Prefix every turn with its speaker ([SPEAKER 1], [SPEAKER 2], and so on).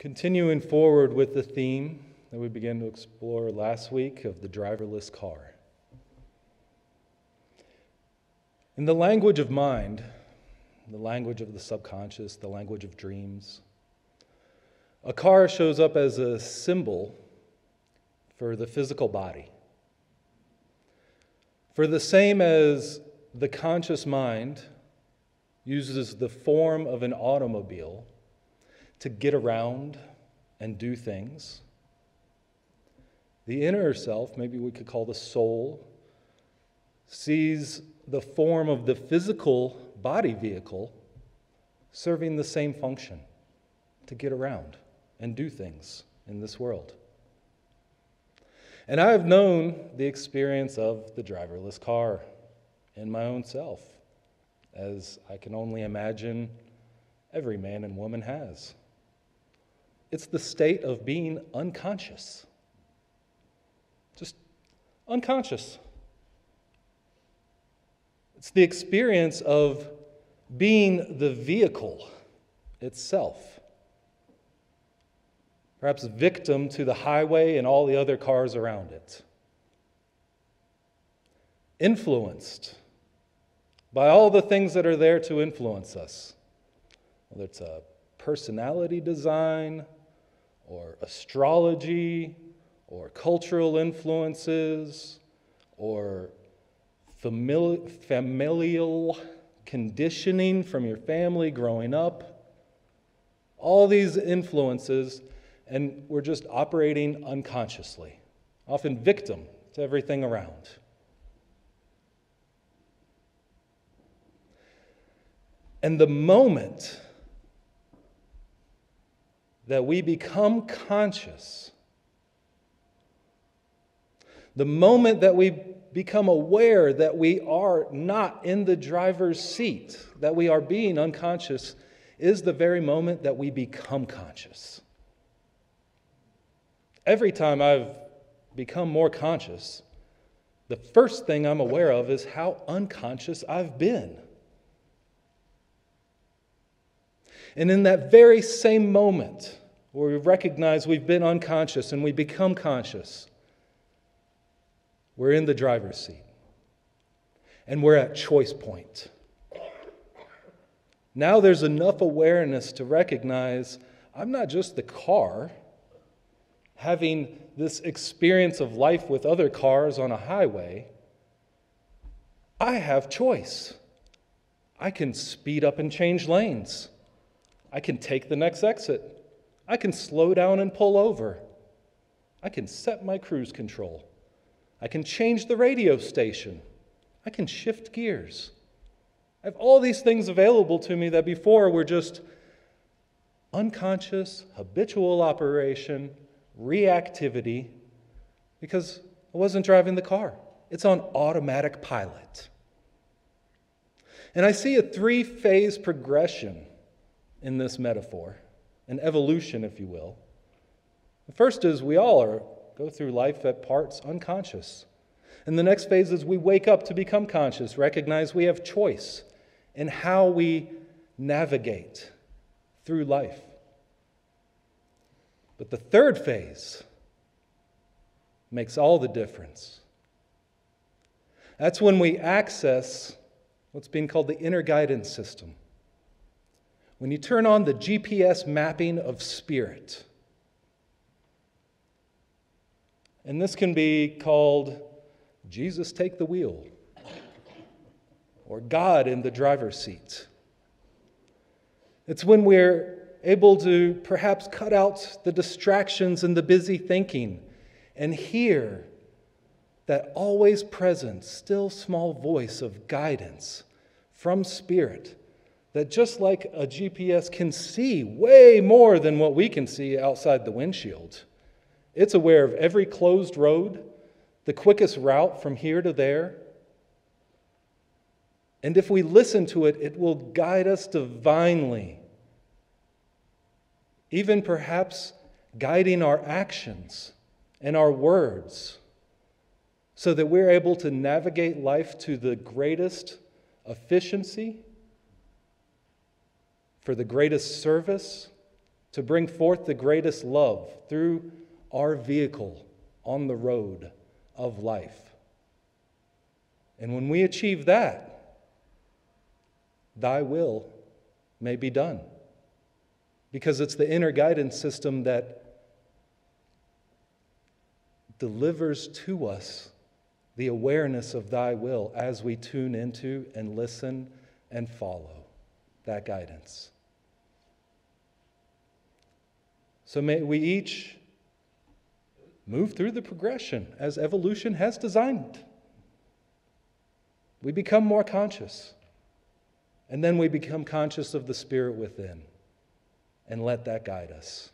[SPEAKER 1] Continuing forward with the theme that we began to explore last week of the driverless car. In the language of mind, the language of the subconscious, the language of dreams, a car shows up as a symbol for the physical body. For the same as the conscious mind uses the form of an automobile to get around and do things. The inner self, maybe we could call the soul, sees the form of the physical body vehicle serving the same function to get around and do things in this world. And I have known the experience of the driverless car in my own self, as I can only imagine every man and woman has. It's the state of being unconscious. Just unconscious. It's the experience of being the vehicle itself. Perhaps victim to the highway and all the other cars around it. Influenced by all the things that are there to influence us, whether it's a personality design, or astrology or cultural influences or familial, familial conditioning from your family growing up. All these influences, and we're just operating unconsciously, often victim to everything around. And the moment that we become conscious, the moment that we become aware that we are not in the driver's seat, that we are being unconscious, is the very moment that we become conscious. Every time I've become more conscious, the first thing I'm aware of is how unconscious I've been. And in that very same moment, where we recognize we've been unconscious and we become conscious, we're in the driver's seat. And we're at choice point. Now there's enough awareness to recognize I'm not just the car having this experience of life with other cars on a highway. I have choice. I can speed up and change lanes. I can take the next exit. I can slow down and pull over. I can set my cruise control. I can change the radio station. I can shift gears. I have all these things available to me that before were just unconscious, habitual operation, reactivity, because I wasn't driving the car. It's on automatic pilot. And I see a three phase progression in this metaphor an evolution, if you will. The first is we all are, go through life at parts unconscious. And the next phase is we wake up to become conscious, recognize we have choice in how we navigate through life. But the third phase makes all the difference. That's when we access what's being called the inner guidance system when you turn on the GPS mapping of spirit. And this can be called Jesus take the wheel or God in the driver's seat. It's when we're able to perhaps cut out the distractions and the busy thinking and hear that always present, still small voice of guidance from Spirit that just like a GPS can see way more than what we can see outside the windshield, it's aware of every closed road, the quickest route from here to there. And if we listen to it, it will guide us divinely, even perhaps guiding our actions and our words, so that we're able to navigate life to the greatest efficiency for the greatest service to bring forth the greatest love through our vehicle on the road of life. And when we achieve that, thy will may be done. Because it's the inner guidance system that delivers to us the awareness of thy will as we tune into and listen and follow that guidance. So may we each move through the progression as evolution has designed. We become more conscious, and then we become conscious of the Spirit within, and let that guide us.